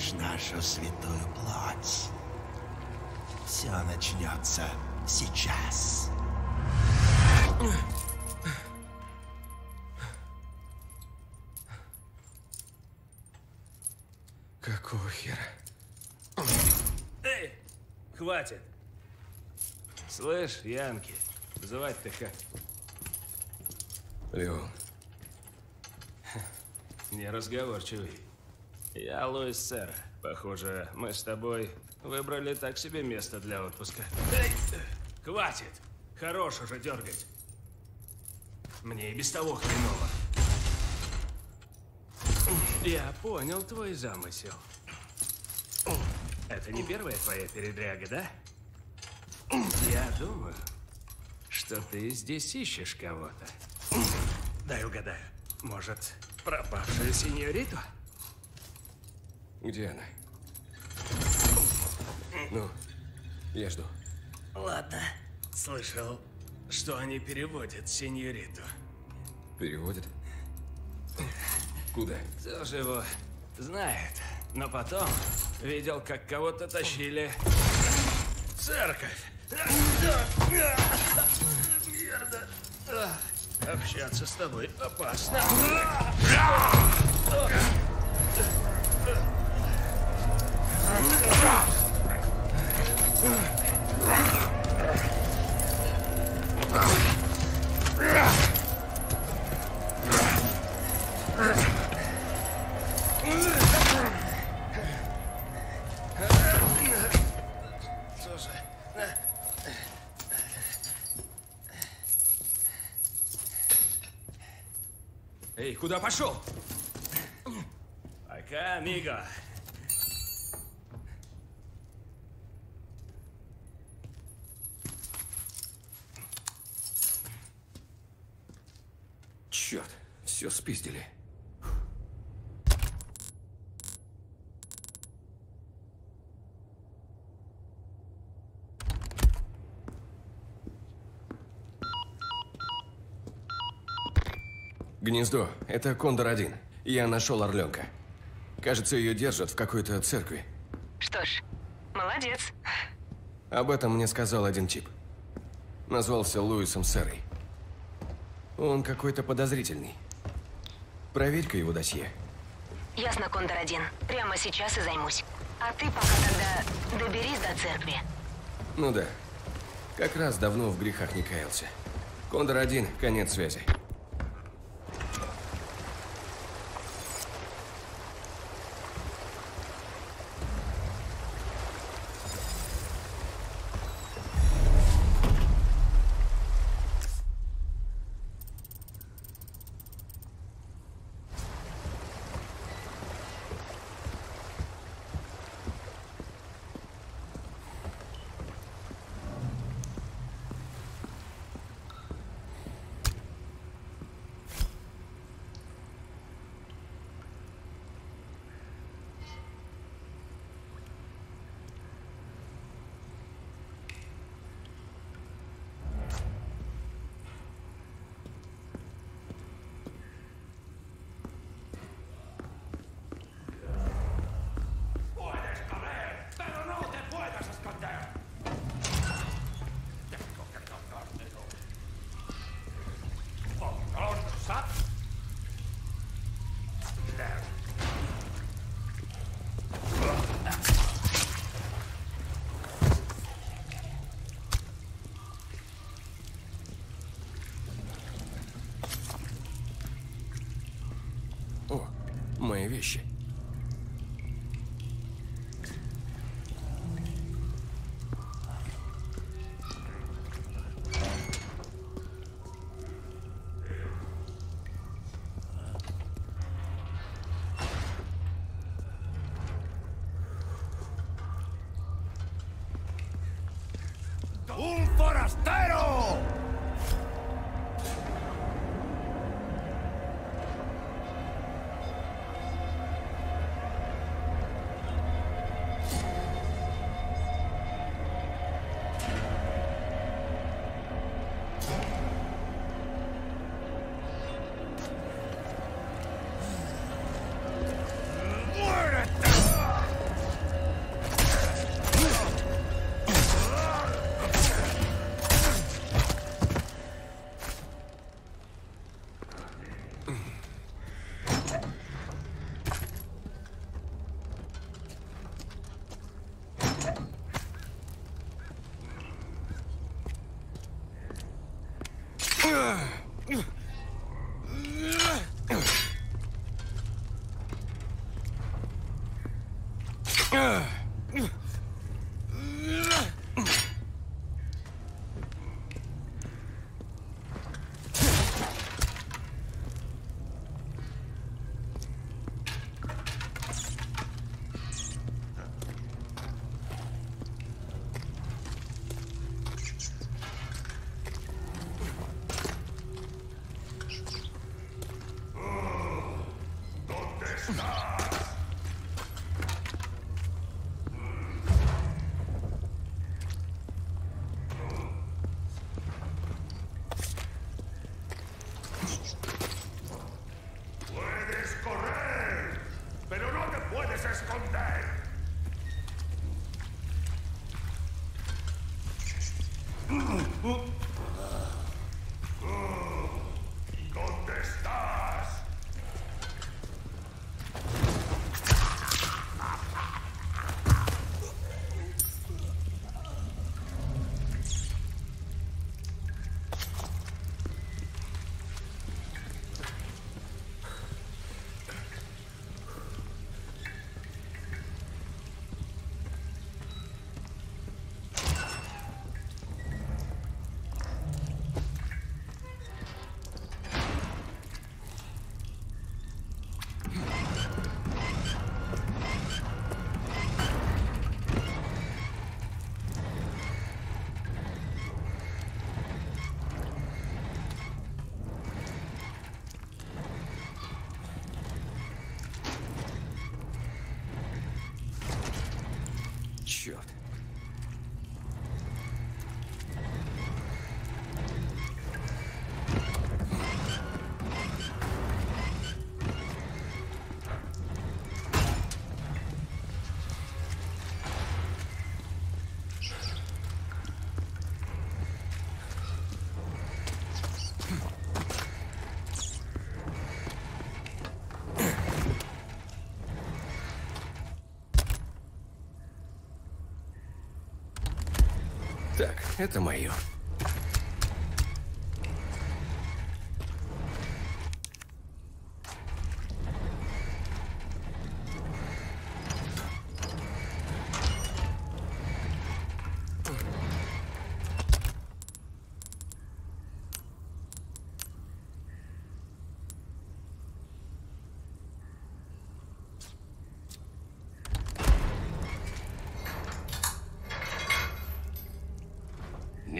увидишь нашу святую плоть. Все начнется сейчас. Какого хера? Эй, хватит. Слышь, Янки, звать-то как? Леон, Неразговорчивый. Я Луис Сера. Похоже, мы с тобой выбрали так себе место для отпуска. Эй, хватит! Хорош уже дергать. Мне и без того хреново. Я понял твой замысел. Это не первая твоя передряга, да? Я думаю, что ты здесь ищешь кого-то. Дай угадаю. Может, пропавшую сеньориту? Где она? Ну, я жду. Ладно. Слышал, что они переводят сеньориту. Переводит? Куда? Кто же его знает? Но потом видел, как кого-то тащили в церковь. Мерда. Общаться с тобой опасно. Куда пошел? пока, амиго. Гнездо. Это Кондор-1. Я нашел орленка. Кажется, ее держат в какой-то церкви. Что ж, молодец. Об этом мне сказал один тип. Назвался Луисом Серой. Он какой-то подозрительный. Проверь-ка его досье. Ясно, Кондор-1. Прямо сейчас и займусь. А ты пока тогда доберись до церкви. Ну да. Как раз давно в грехах не каялся. Кондор-1, конец связи. Вещи. うん。Черт. Это мое.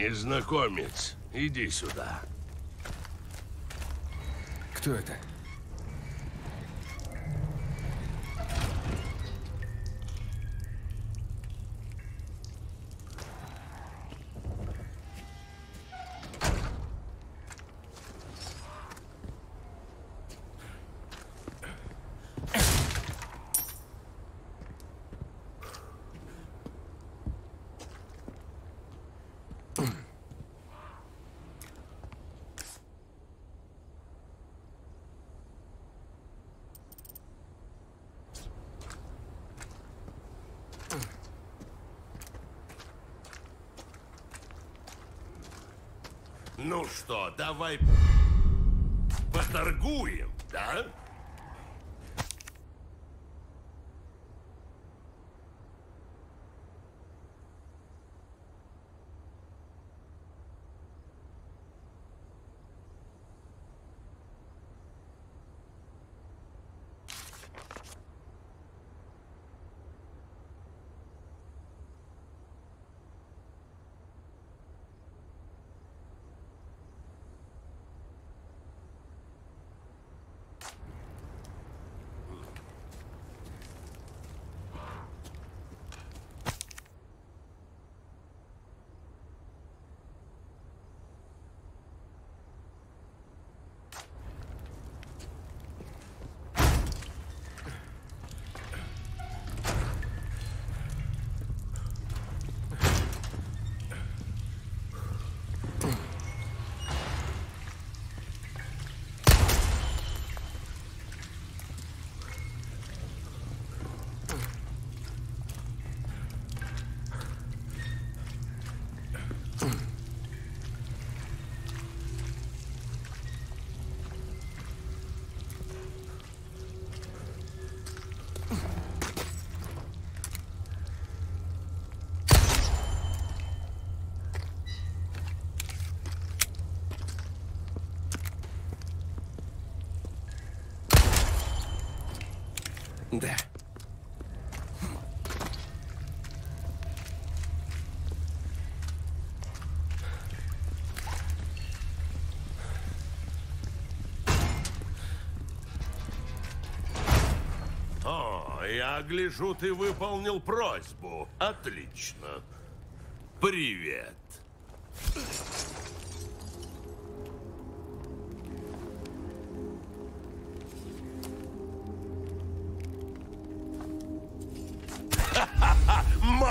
Незнакомец, иди сюда. Кто это? Ну что, давай поторгуем, да? Да. О, я гляжу, ты выполнил просьбу. Отлично. Привет.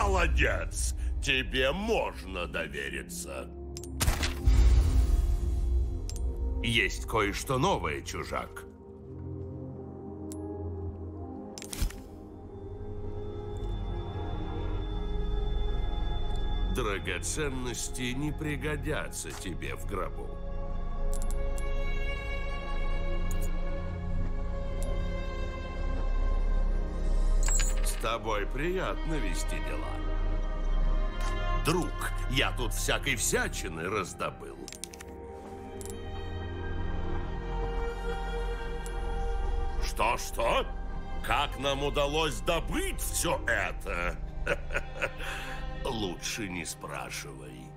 Молодец! Тебе можно довериться. Есть кое-что новое, чужак. Драгоценности не пригодятся тебе в гробу. Тобой приятно вести дела. Друг, я тут всякой всячины раздобыл. Что-что? Как нам удалось добыть все это? Лучше не спрашивай.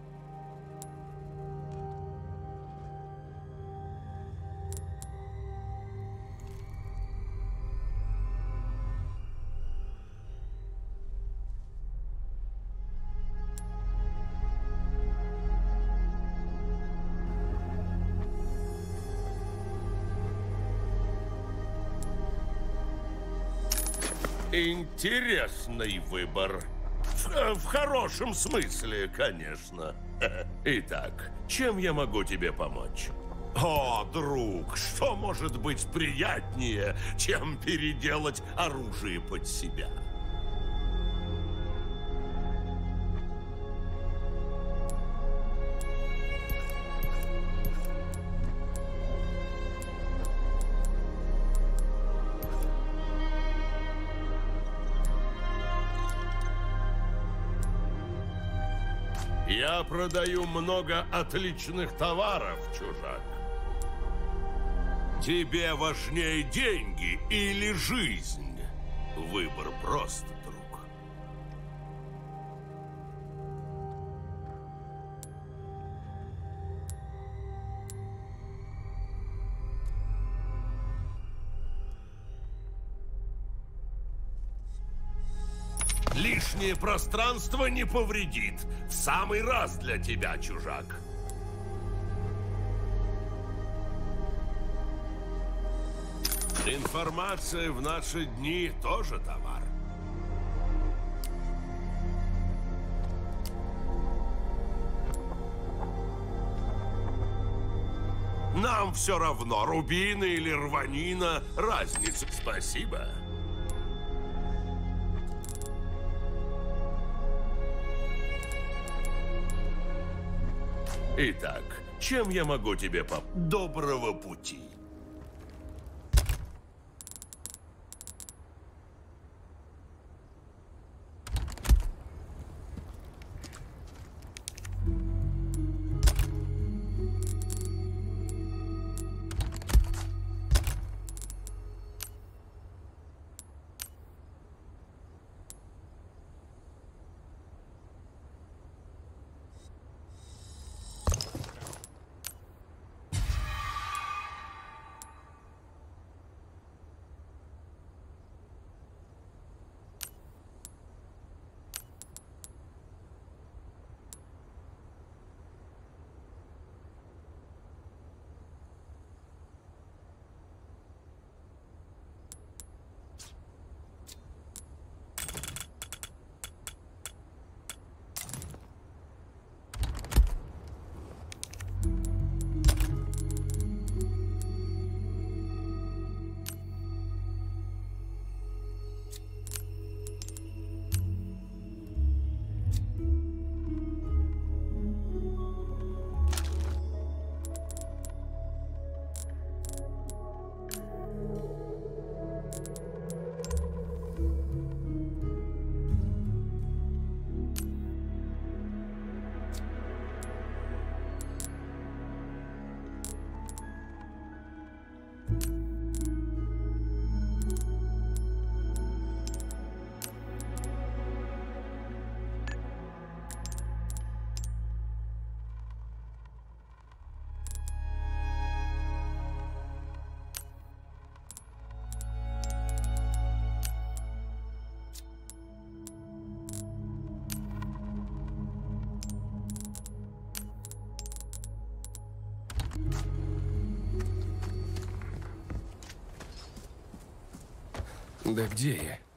Интересный выбор. В, в хорошем смысле, конечно. Итак, чем я могу тебе помочь? О, друг, что может быть приятнее, чем переделать оружие под себя? Я продаю много отличных товаров, чужак. Тебе важнее деньги или жизнь? Выбор прост, Лишнее пространство не повредит. В самый раз для тебя, чужак. Информация в наши дни тоже товар. Нам все равно, рубины или рванина, разница. Спасибо. Итак, чем я могу тебе поп... Доброго пути. Да где я?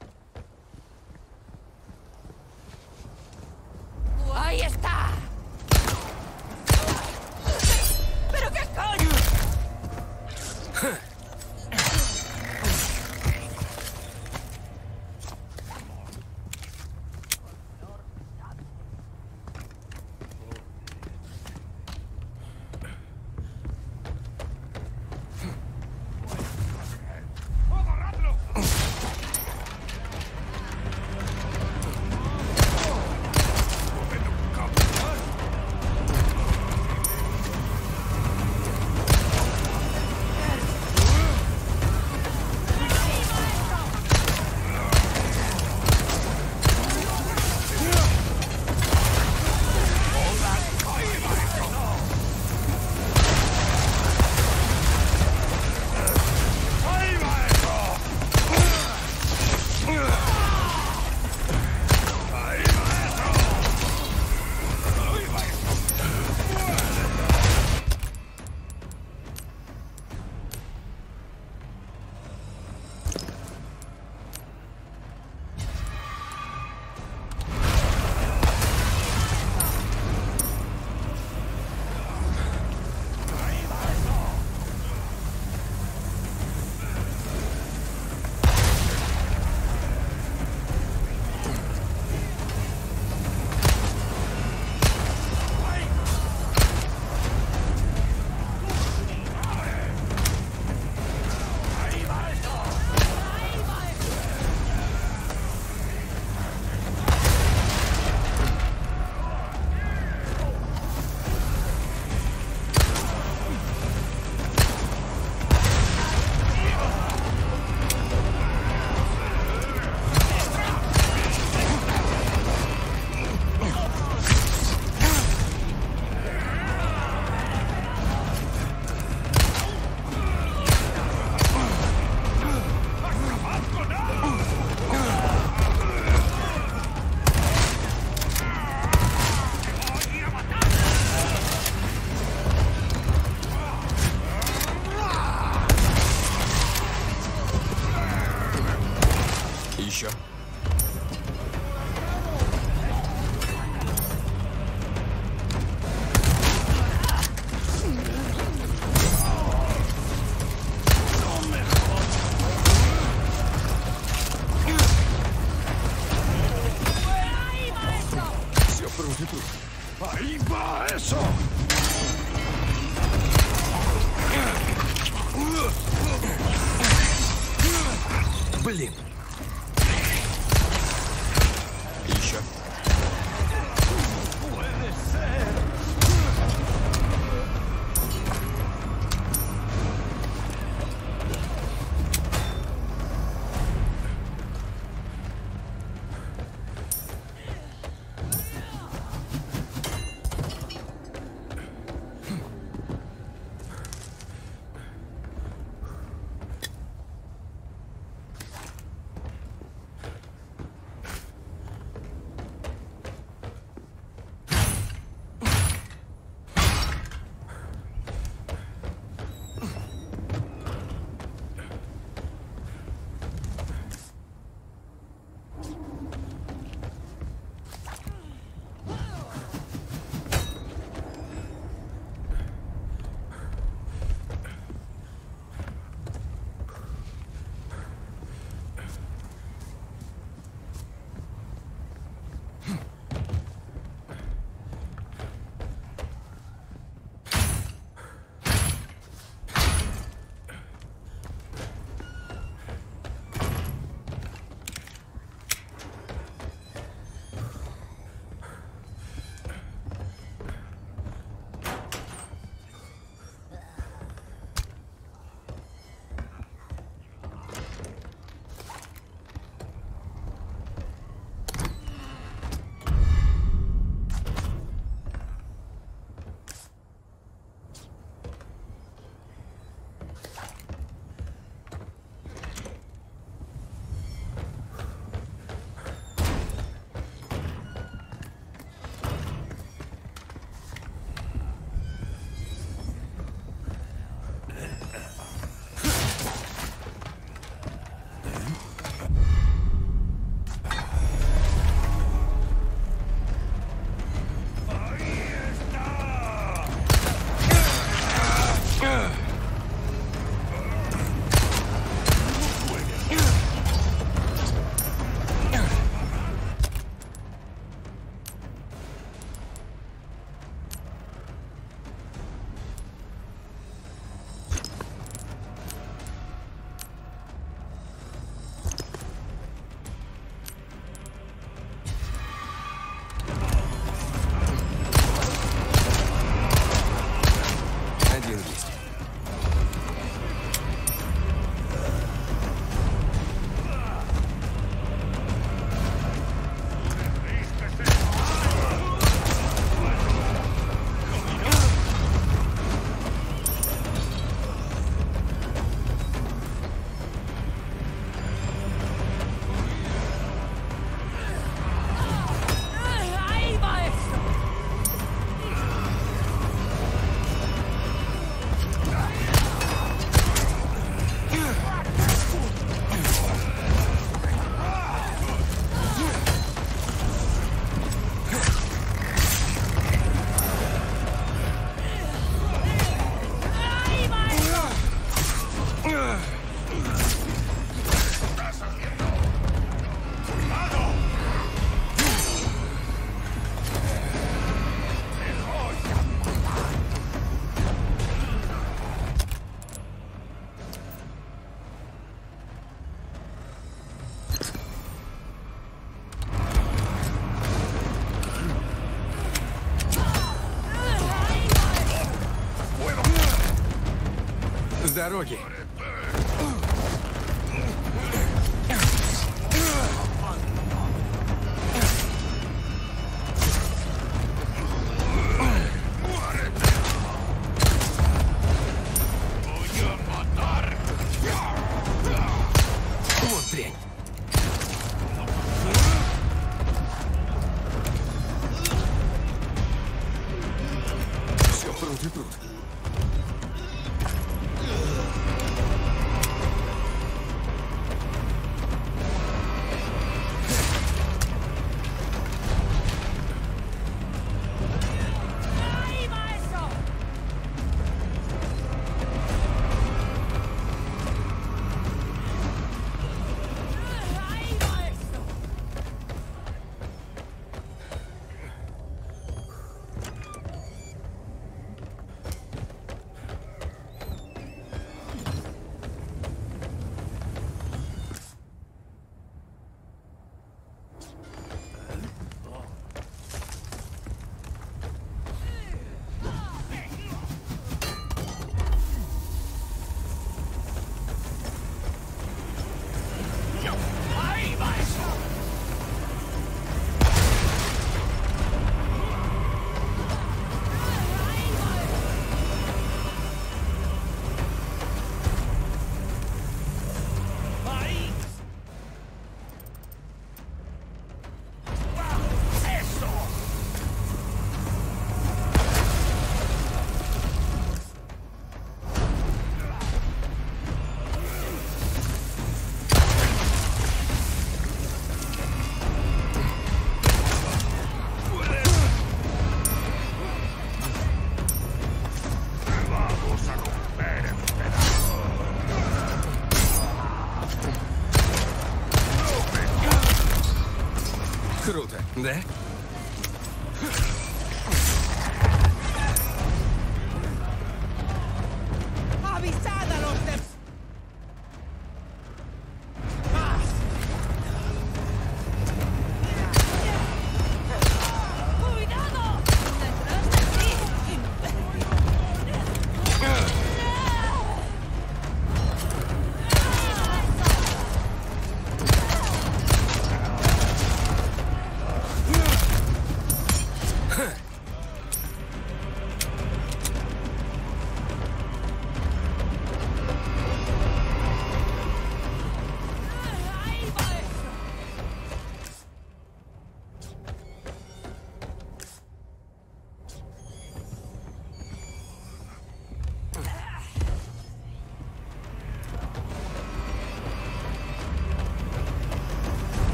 Дороги.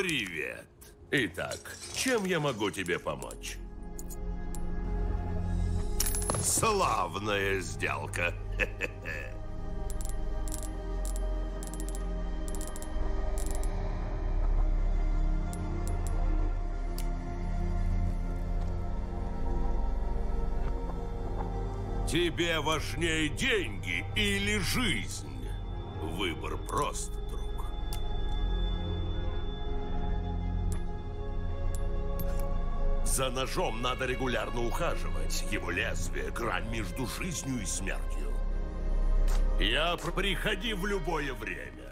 Привет. Итак, чем я могу тебе помочь? Славная сделка. Тебе важнее деньги или жизнь? Выбор прост, За ножом надо регулярно ухаживать. Его лезвие — грань между жизнью и смертью. Я пр- приходи в любое время.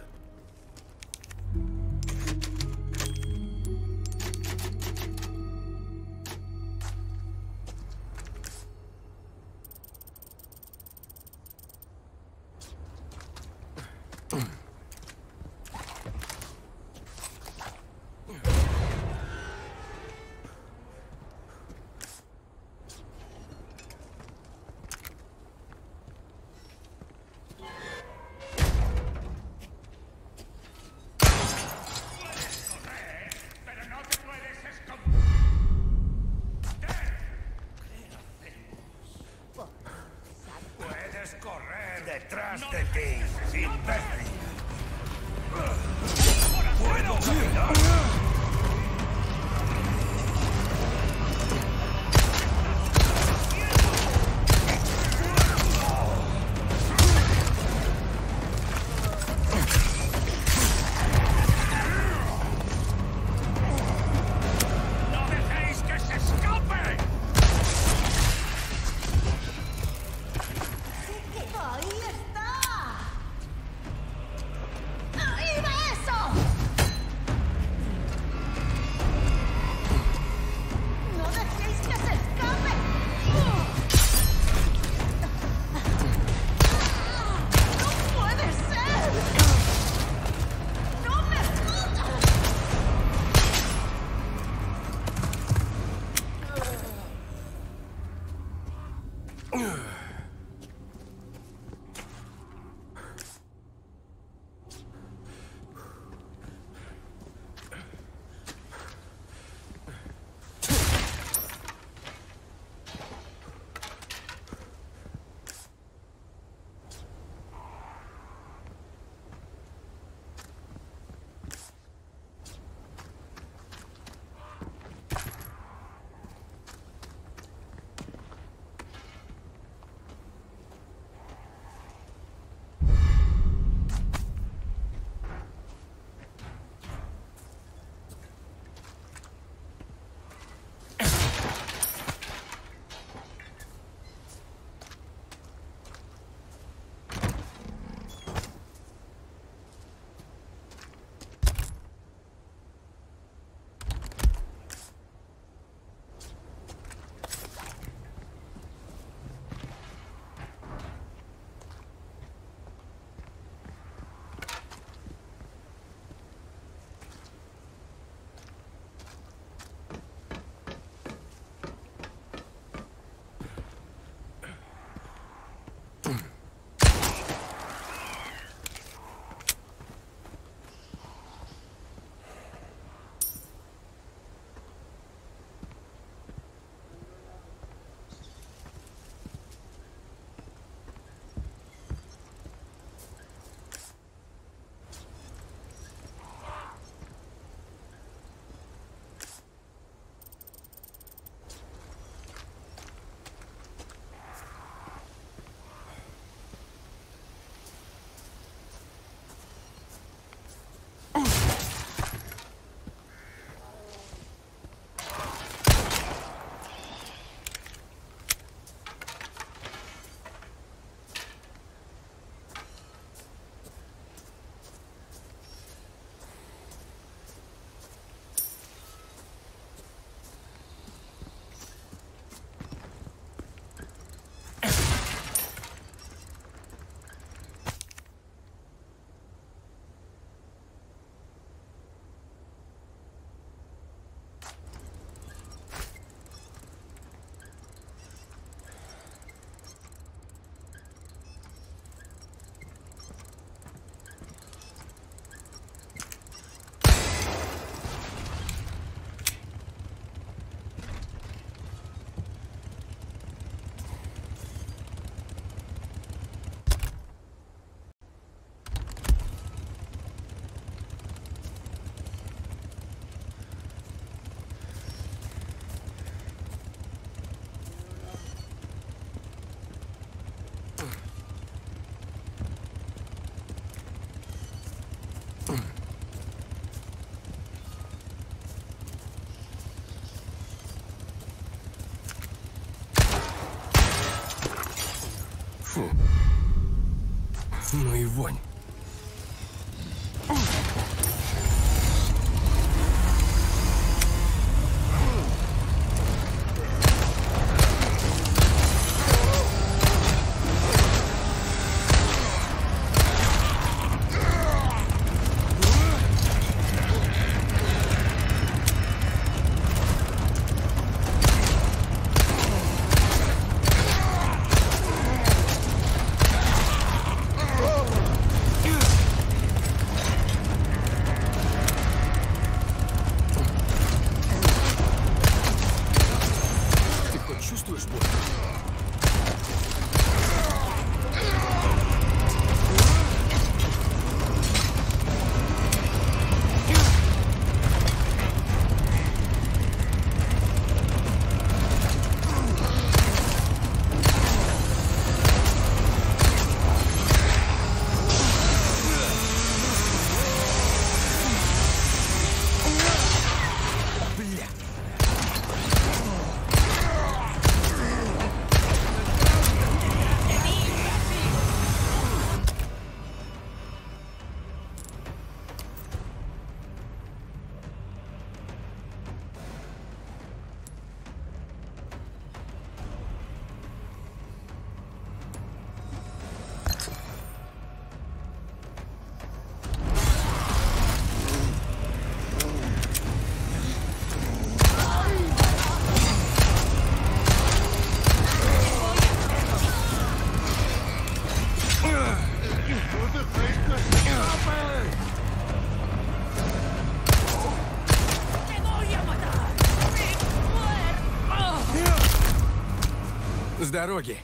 Дороги.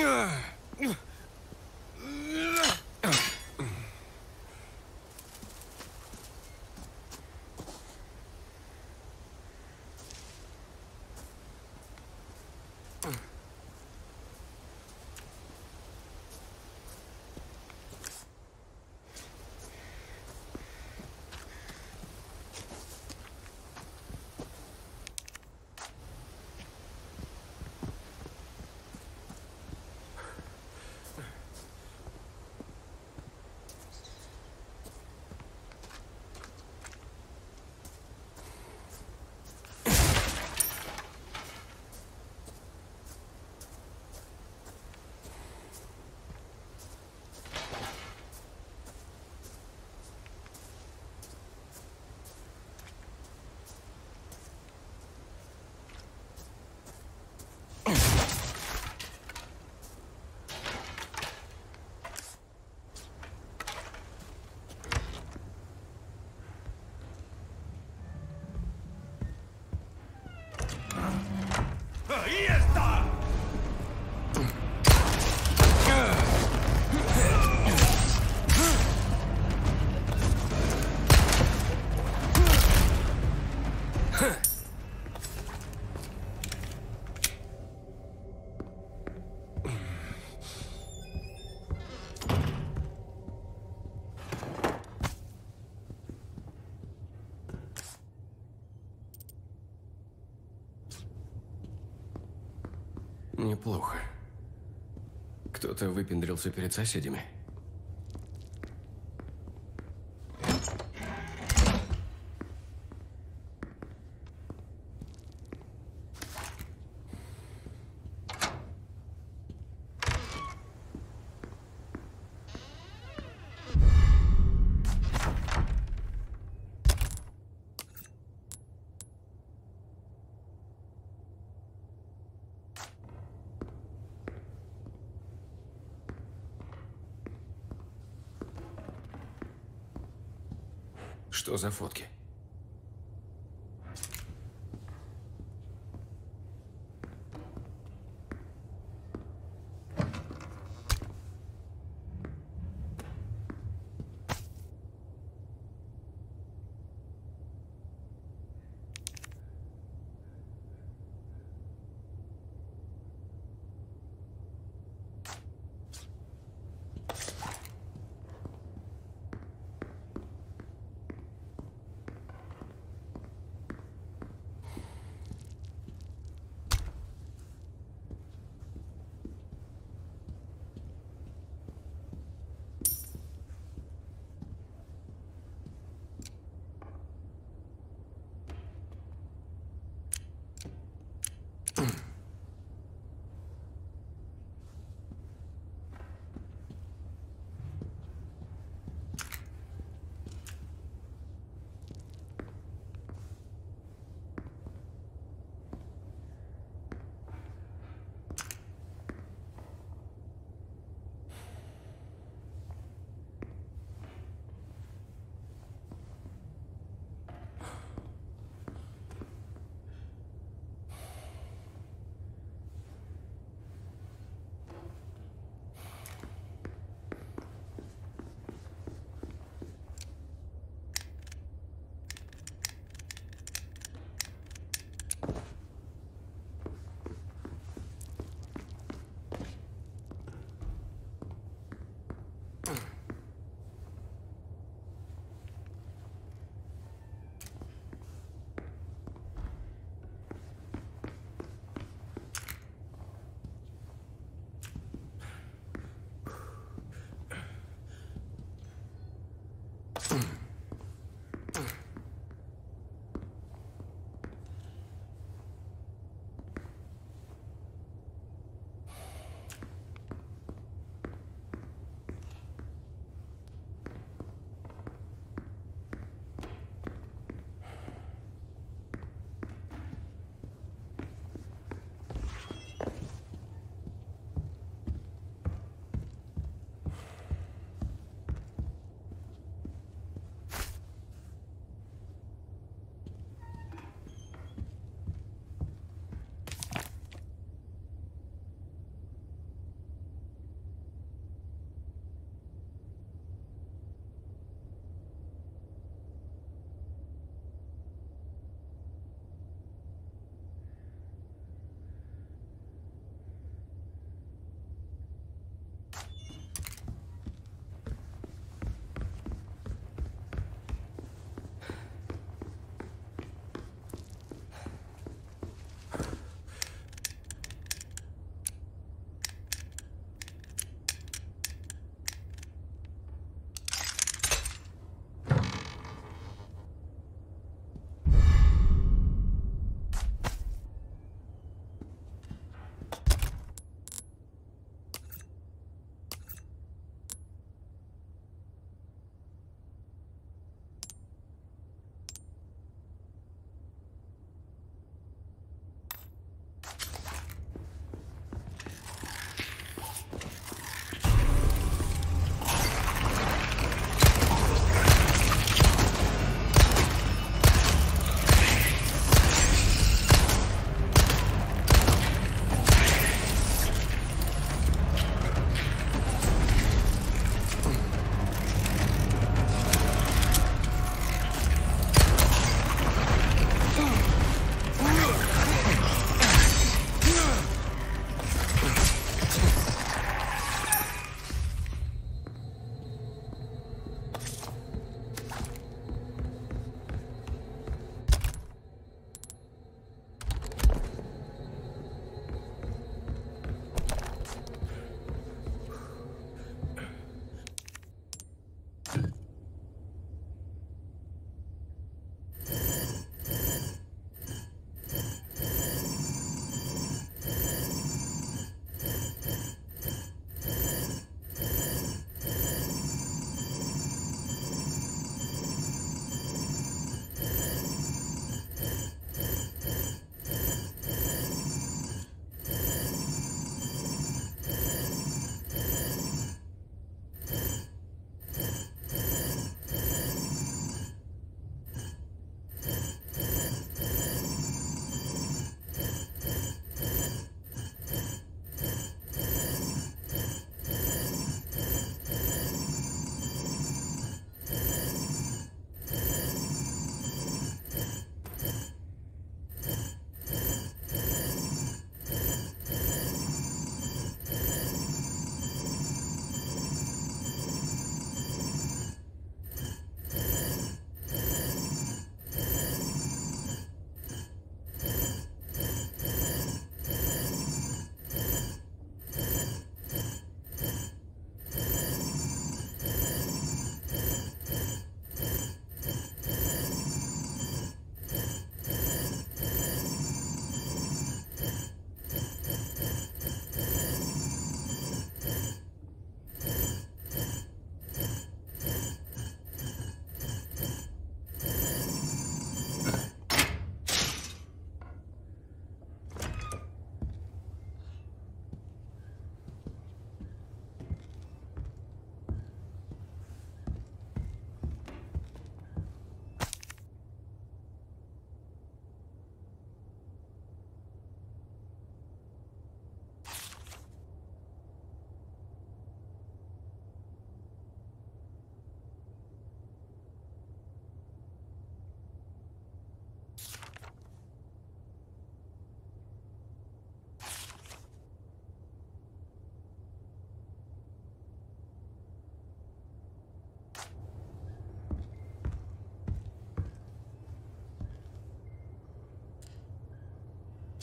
Ugh. Плохо. Кто-то выпендрился перед соседями. Что за фотки?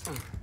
Твоя